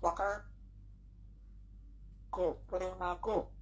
わかる ?5、プレマ5。